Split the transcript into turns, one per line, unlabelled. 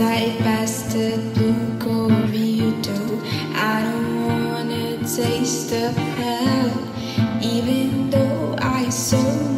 tight bastard book over you too. I don't wanna taste the hell, even though I so.